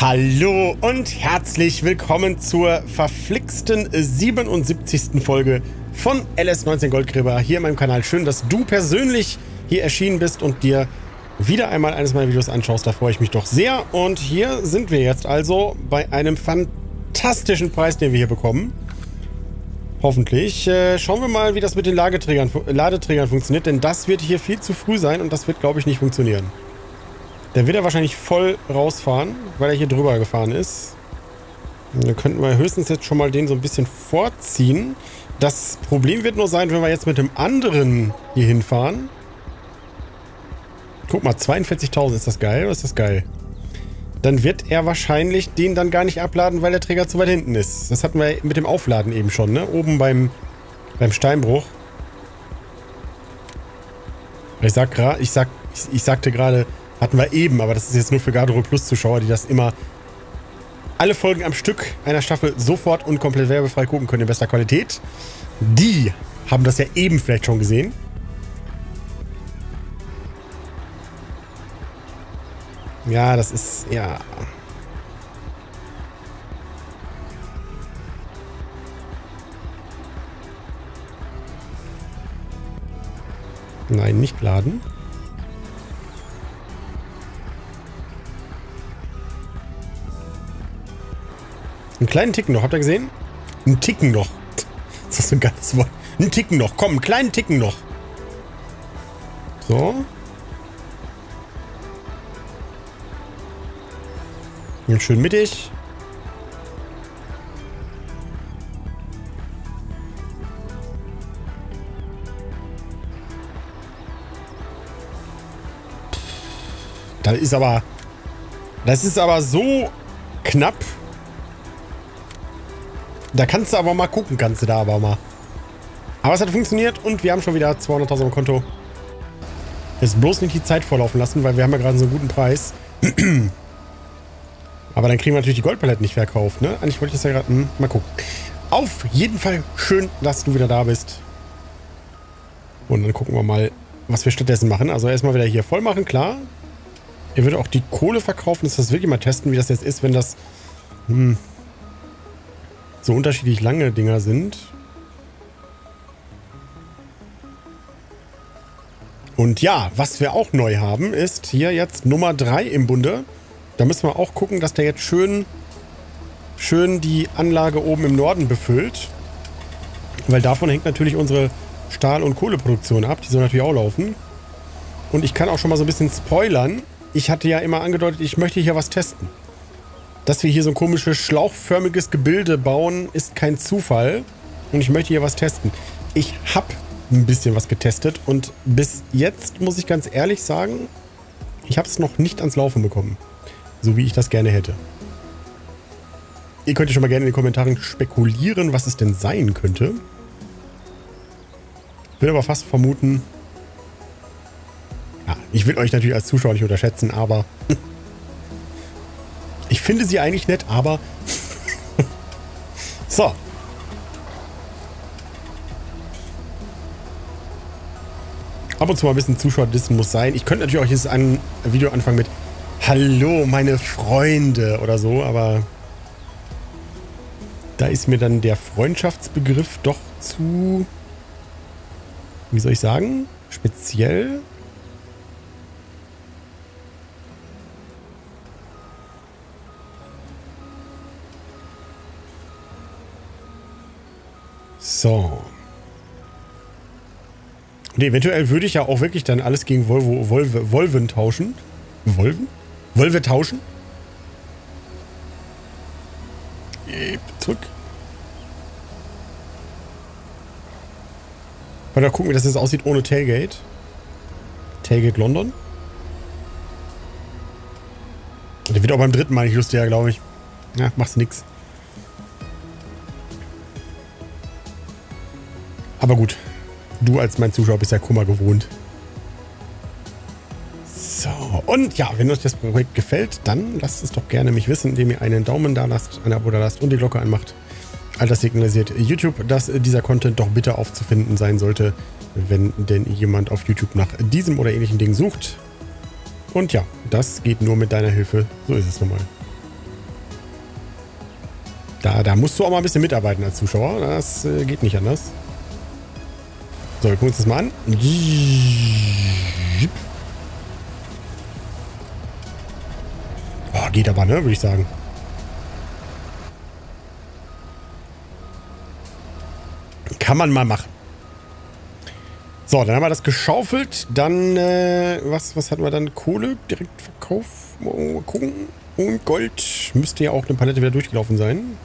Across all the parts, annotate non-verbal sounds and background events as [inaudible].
Hallo und herzlich willkommen zur verflixten 77. Folge von LS19 Goldgräber hier in meinem Kanal. Schön, dass du persönlich hier erschienen bist und dir wieder einmal eines meiner Videos anschaust. Da freue ich mich doch sehr. Und hier sind wir jetzt also bei einem fantastischen Preis, den wir hier bekommen. Hoffentlich. Äh, schauen wir mal, wie das mit den Ladeträgern, Ladeträgern funktioniert, denn das wird hier viel zu früh sein und das wird, glaube ich, nicht funktionieren. Der wird er wahrscheinlich voll rausfahren, weil er hier drüber gefahren ist. Dann könnten wir höchstens jetzt schon mal den so ein bisschen vorziehen. Das Problem wird nur sein, wenn wir jetzt mit dem anderen hier hinfahren. Guck mal, 42.000. Ist das geil oder ist das geil? Dann wird er wahrscheinlich den dann gar nicht abladen, weil der Träger zu weit hinten ist. Das hatten wir mit dem Aufladen eben schon, ne? Oben beim, beim Steinbruch. Ich sag ich sag, ich, ich sagte gerade, hatten wir eben, aber das ist jetzt nur für Gardero Plus Zuschauer, die das immer alle Folgen am Stück einer Staffel sofort und komplett werbefrei gucken können in bester Qualität. Die haben das ja eben vielleicht schon gesehen. Ja, das ist, ja... Nein, nicht laden. Einen kleinen Ticken noch, habt ihr gesehen? Einen Ticken noch. Das ist so ein geiles Wort. Einen Ticken noch. Komm, einen kleinen Ticken noch. So. Und schön mittig. Das ist aber... Das ist aber so knapp. Da kannst du aber mal gucken, kannst du da aber mal. Aber es hat funktioniert und wir haben schon wieder 200.000 im Konto. Jetzt bloß nicht die Zeit vorlaufen lassen, weil wir haben ja gerade so einen guten Preis. [clears throat] aber dann kriegen wir natürlich die Goldpaletten nicht verkauft, ne? Eigentlich wollte ich das ja gerade... Hm, mal gucken. Auf jeden Fall schön, dass du wieder da bist. Und dann gucken wir mal, was wir stattdessen machen. Also erstmal wieder hier voll machen, klar. Er würde auch die Kohle verkaufen. Das ist wirklich mal testen, wie das jetzt ist, wenn das... Hm, so unterschiedlich lange Dinger sind. Und ja, was wir auch neu haben, ist hier jetzt Nummer 3 im Bunde. Da müssen wir auch gucken, dass der jetzt schön, schön die Anlage oben im Norden befüllt. Weil davon hängt natürlich unsere Stahl- und Kohleproduktion ab. Die soll natürlich auch laufen. Und ich kann auch schon mal so ein bisschen spoilern. Ich hatte ja immer angedeutet, ich möchte hier was testen. Dass wir hier so ein komisches schlauchförmiges Gebilde bauen, ist kein Zufall. Und ich möchte hier was testen. Ich habe ein bisschen was getestet und bis jetzt muss ich ganz ehrlich sagen, ich habe es noch nicht ans Laufen bekommen. So wie ich das gerne hätte. Ihr könnt ja schon mal gerne in den Kommentaren spekulieren, was es denn sein könnte. Ich will aber fast vermuten... Ja, ich will euch natürlich als Zuschauer nicht unterschätzen, aber... Ich finde sie eigentlich nett, aber... [laughs] so. Ab und zu mal ein bisschen Zuschauer-Dissen muss sein. Ich könnte natürlich auch jetzt ein Video anfangen mit Hallo, meine Freunde oder so, aber da ist mir dann der Freundschaftsbegriff doch zu, wie soll ich sagen, speziell. So. Und eventuell würde ich ja auch wirklich dann alles gegen Volvo, Volvo, Volven tauschen. Volven? Volve tauschen? Zurück. Mal gucken, wie das jetzt aussieht ohne Tailgate. Tailgate London. Der wird auch beim dritten Mal nicht lustiger, glaube ich. Ja, machst nix. Aber gut. Du als mein Zuschauer bist ja Kummer gewohnt. So, und ja, wenn euch das Projekt gefällt, dann lasst es doch gerne mich wissen, indem ihr einen Daumen da lasst, ein Abo da lasst und die Glocke anmacht. All das signalisiert YouTube, dass dieser Content doch bitte aufzufinden sein sollte, wenn denn jemand auf YouTube nach diesem oder ähnlichen Ding sucht. Und ja, das geht nur mit deiner Hilfe. So ist es nun mal. Da, da musst du auch mal ein bisschen mitarbeiten als Zuschauer. Das äh, geht nicht anders. So, wir gucken uns das mal an. Oh, geht aber, ne? Würde ich sagen. Kann man mal machen. So, dann haben wir das geschaufelt. Dann, äh, was, was hatten wir dann? Kohle, direkt Verkauf. Mal gucken. Und Gold müsste ja auch eine Palette wieder durchgelaufen sein.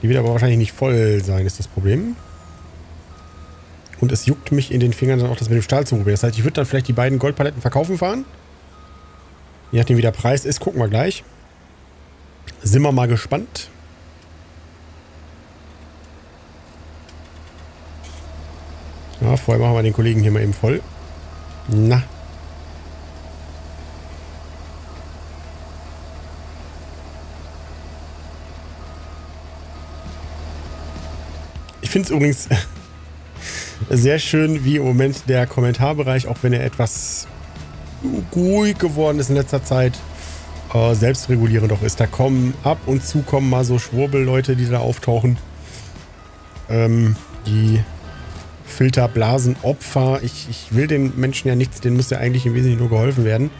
Die wird aber wahrscheinlich nicht voll sein, ist das Problem. Und es juckt mich in den Fingern dann auch das mit dem Stahl zu probieren. Das heißt, ich würde dann vielleicht die beiden Goldpaletten verkaufen fahren. Je nachdem, wie der Preis ist, gucken wir gleich. Sind wir mal gespannt. Ja, vorher machen wir den Kollegen hier mal eben voll. Na. Ich finde es übrigens sehr schön, wie im Moment der Kommentarbereich, auch wenn er etwas ruhig geworden ist in letzter Zeit, äh, selbstregulierend doch ist. Da kommen ab und zu kommen mal so Schwurbelleute, die da auftauchen. Ähm, die Filterblasenopfer. Ich, ich will den Menschen ja nichts, denen muss ja eigentlich im Wesentlichen nur geholfen werden.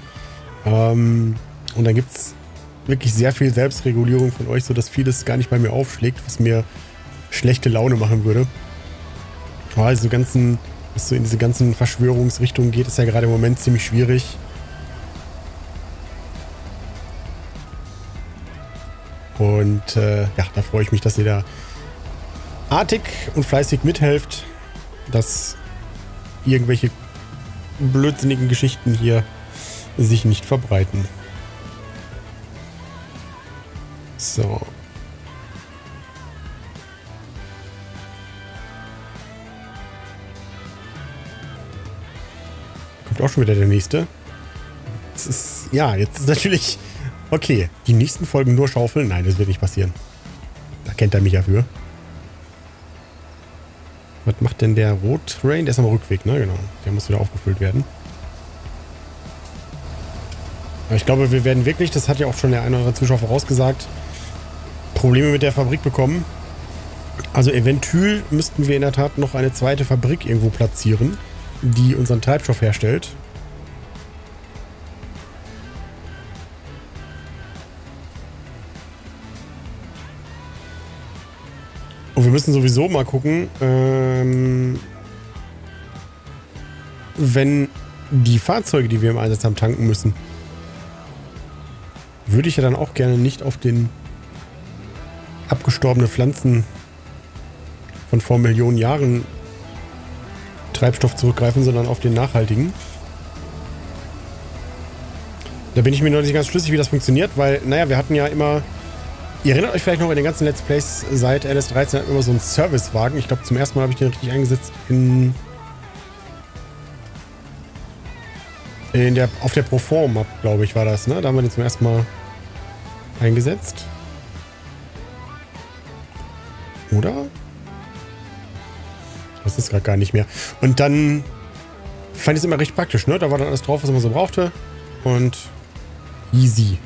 Ähm, und dann gibt es wirklich sehr viel Selbstregulierung von euch, sodass vieles gar nicht bei mir aufschlägt, was mir schlechte Laune machen würde. Also ganzen, was so in diese ganzen Verschwörungsrichtungen geht, ist ja gerade im Moment ziemlich schwierig. Und äh, ja, da freue ich mich, dass ihr da artig und fleißig mithelft, dass irgendwelche blödsinnigen Geschichten hier sich nicht verbreiten. So. Auch schon wieder der nächste. Das ist, ja, jetzt ist natürlich... Okay, die nächsten Folgen nur schaufeln? Nein, das wird nicht passieren. Da kennt er mich ja für. Was macht denn der Rot-Train? Der ist am Rückweg, ne? Genau. Der muss wieder aufgefüllt werden. Aber ich glaube, wir werden wirklich, das hat ja auch schon der eine oder andere Zuschauer vorausgesagt, Probleme mit der Fabrik bekommen. Also eventuell müssten wir in der Tat noch eine zweite Fabrik irgendwo platzieren die unseren Treibstoff herstellt. Und wir müssen sowieso mal gucken, ähm, wenn die Fahrzeuge, die wir im Einsatz haben, tanken müssen, würde ich ja dann auch gerne nicht auf den abgestorbene Pflanzen von vor Millionen Jahren Treibstoff zurückgreifen, sondern auf den nachhaltigen. Da bin ich mir noch nicht ganz schlüssig, wie das funktioniert, weil, naja, wir hatten ja immer... Ihr erinnert euch vielleicht noch in den ganzen Let's Plays seit LS13 hatten wir immer so einen Servicewagen. Ich glaube, zum ersten Mal habe ich den richtig eingesetzt in... In der, auf der Proform, glaube ich, war das, ne? Da haben wir den zum ersten Mal eingesetzt. Oder? Das ist gerade gar nicht mehr. Und dann fand ich es immer recht praktisch, ne? Da war dann alles drauf, was man so brauchte. Und easy.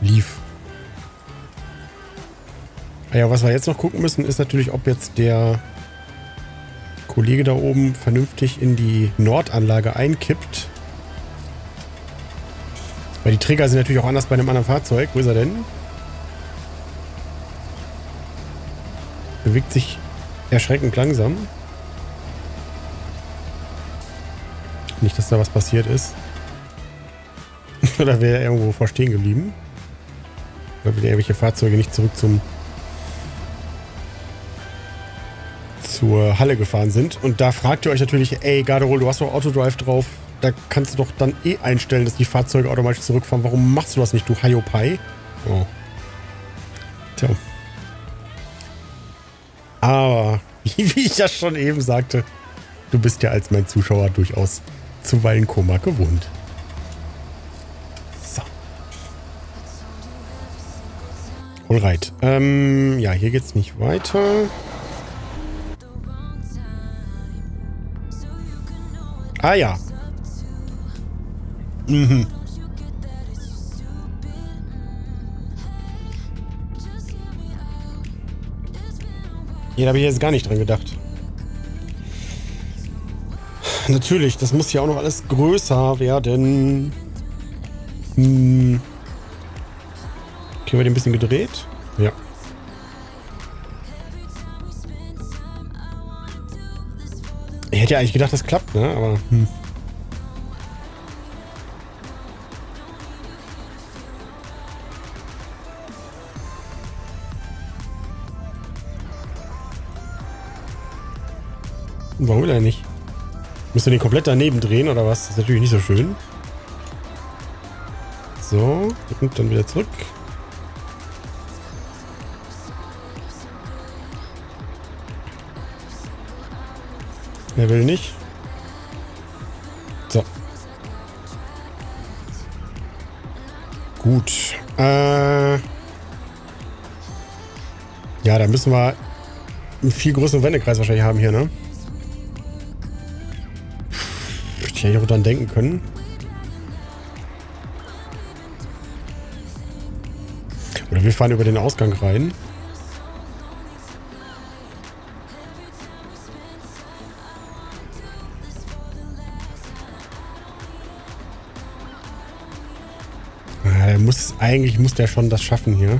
Lief. Ah ja, was wir jetzt noch gucken müssen, ist natürlich, ob jetzt der Kollege da oben vernünftig in die Nordanlage einkippt. Weil die Träger sind natürlich auch anders bei einem anderen Fahrzeug. Wo ist er denn? Bewegt sich erschreckend langsam. Nicht, dass da was passiert ist. [laughs] Oder wäre er irgendwo vorstehen geblieben? Oder wieder irgendwelche Fahrzeuge nicht zurück zum zur Halle gefahren sind. Und da fragt ihr euch natürlich, ey, Garderol, du hast doch Autodrive drauf. Da kannst du doch dann eh einstellen, dass die Fahrzeuge automatisch zurückfahren. Warum machst du das nicht, du Haiopai? Oh. Tja. Aber, [laughs] wie ich ja schon eben sagte, du bist ja als mein Zuschauer durchaus zuweilen Koma gewohnt. So. Alright. Ähm, ja, hier geht's nicht weiter. Ah ja. Mhm. Hier habe ich jetzt gar nicht dran gedacht. Natürlich, das muss ja auch noch alles größer werden. Hm. Kriegen wir den ein bisschen gedreht? Ja. Ich hätte ja eigentlich gedacht, das klappt, ne? Aber, hm. Warum er nicht? Müsst ihr den komplett daneben drehen oder was? Das ist natürlich nicht so schön. So, und dann wieder zurück. Er will nicht. So. Gut. Äh ja, da müssen wir einen viel größeren Wendekreis wahrscheinlich haben hier, ne? Ich hätte auch dran denken können. Oder wir fahren über den Ausgang rein. Ah, muss, eigentlich muss der schon das schaffen hier.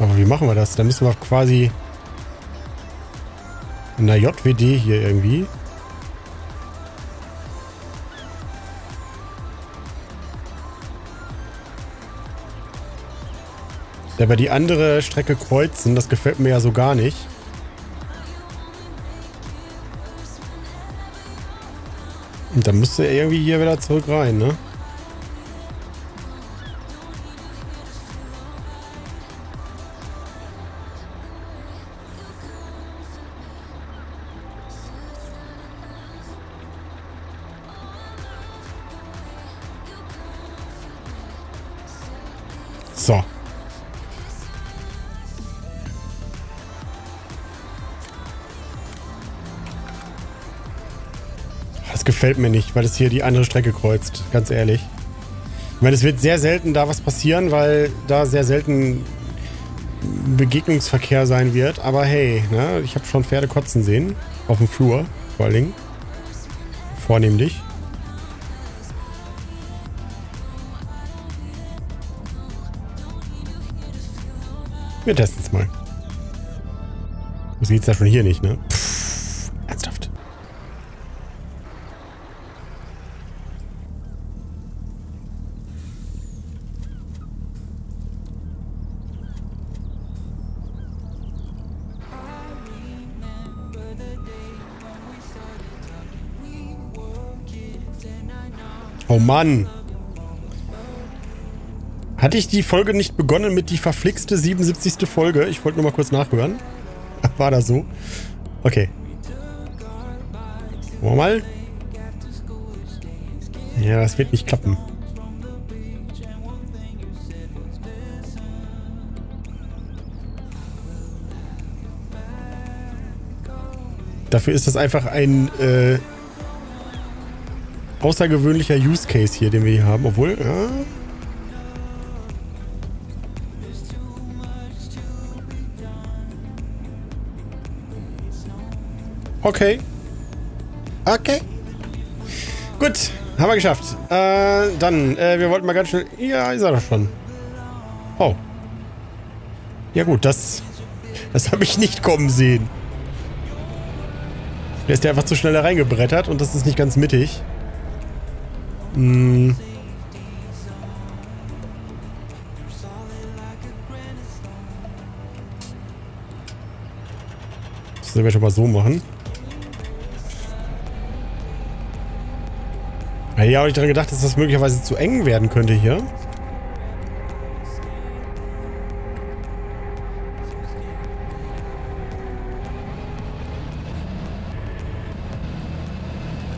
Aber wie machen wir das? Da müssen wir quasi in der JWD hier irgendwie. Aber die andere Strecke kreuzen, das gefällt mir ja so gar nicht. Und dann müsste er irgendwie hier wieder zurück rein, ne? So. Das gefällt mir nicht, weil es hier die andere Strecke kreuzt, ganz ehrlich. Ich meine, es wird sehr selten da was passieren, weil da sehr selten Begegnungsverkehr sein wird. Aber hey, ne, ich habe schon Pferde kotzen sehen. Auf dem Flur, vor allen Dingen. Vornehmlich. Wir testen es mal. Das geht's ja schon hier nicht, ne? Oh Mann. Hatte ich die Folge nicht begonnen mit die verflixte 77. Folge? Ich wollte nur mal kurz nachhören. [laughs] War das so? Okay. Wollen wir mal? Ja, das wird nicht klappen. Dafür ist das einfach ein äh, außergewöhnlicher Use Case hier, den wir hier haben. Obwohl, ja. Okay. Okay. Gut, haben wir geschafft. Äh, dann, äh, wir wollten mal ganz schnell... Ja, ist er doch schon. Oh. Ja gut, das... Das habe ich nicht kommen sehen. Der ist ja einfach zu schnell da reingebrettert und das ist nicht ganz mittig. Hm. Das wir schon mal so machen. Hätte ich auch nicht daran gedacht, dass das möglicherweise zu eng werden könnte hier.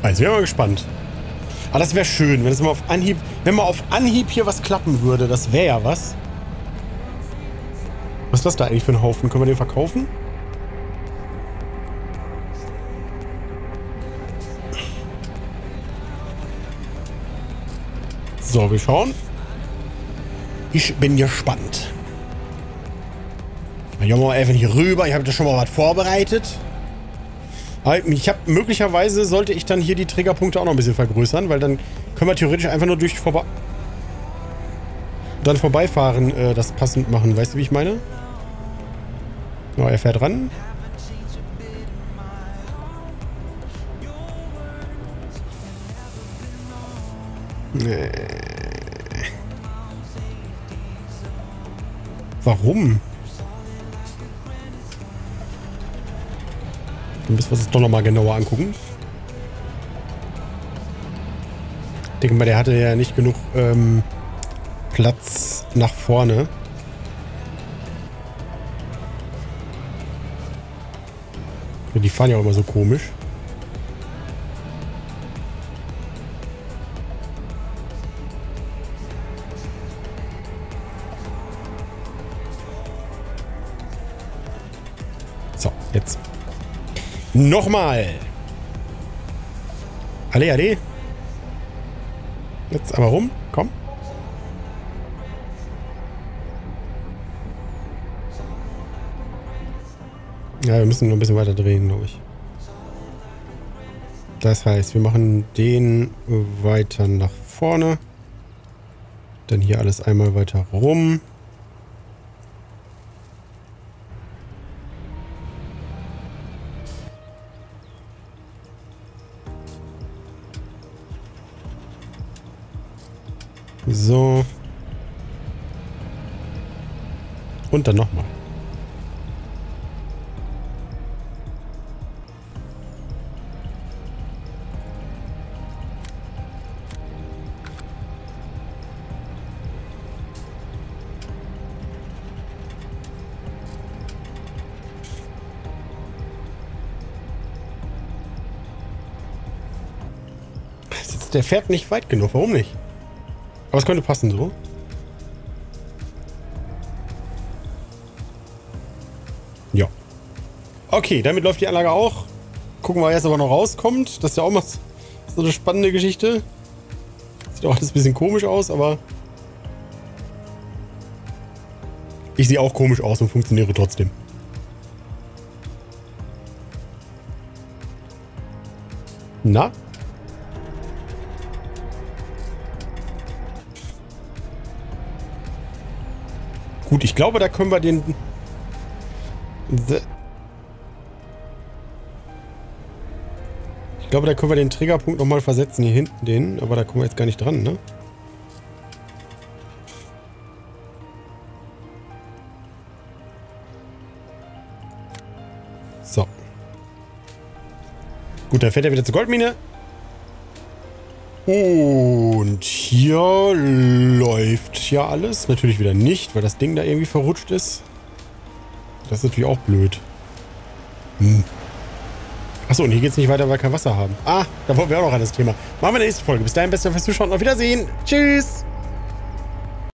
Also, wir sind mal gespannt. Aber das wäre schön, wenn es mal auf Anhieb, wenn mal auf Anhieb hier was klappen würde. Das wäre ja was. Was ist das da eigentlich für ein Haufen? Können wir den verkaufen? So, wir schauen. Ich bin gespannt. Ja, mal einfach hier rüber. Ich habe da schon mal was vorbereitet. Ich habe möglicherweise sollte ich dann hier die Triggerpunkte auch noch ein bisschen vergrößern, weil dann können wir theoretisch einfach nur durch vorbei dann vorbeifahren äh, das passend machen. Weißt du, wie ich meine? Ja, er fährt ran. Nee. Warum? Dann müssen wir uns das doch nochmal genauer angucken. Ich denke mal, der hatte ja nicht genug ähm, Platz nach vorne. Die fahren ja auch immer so komisch. Nochmal. Alle, alle. Jetzt aber rum. Komm. Ja, wir müssen nur ein bisschen weiter drehen, glaube ich. Das heißt, wir machen den weiter nach vorne. Dann hier alles einmal weiter rum. Und dann nochmal. Der fährt nicht weit genug. Warum nicht? Aber es könnte passen so. Okay, damit läuft die Anlage auch. Gucken wir erst, ob er noch rauskommt. Das ist ja auch mal so eine spannende Geschichte. Sieht auch alles ein bisschen komisch aus, aber... Ich sehe auch komisch aus und funktioniere trotzdem. Na? Gut, ich glaube, da können wir den... glaube, da können wir den Triggerpunkt nochmal versetzen, hier hinten den. Aber da kommen wir jetzt gar nicht dran, ne? So. Gut, dann fährt er wieder zur Goldmine. Und hier läuft ja alles. Natürlich wieder nicht, weil das Ding da irgendwie verrutscht ist. Das ist natürlich auch blöd. Hm. Achso, und hier geht es nicht weiter, weil wir kein Wasser haben. Ah, da wollen wir auch noch an das Thema. Machen wir in der nächsten Folge. Bis dahin, besser fürs Zuschauen. Auf Wiedersehen. Tschüss.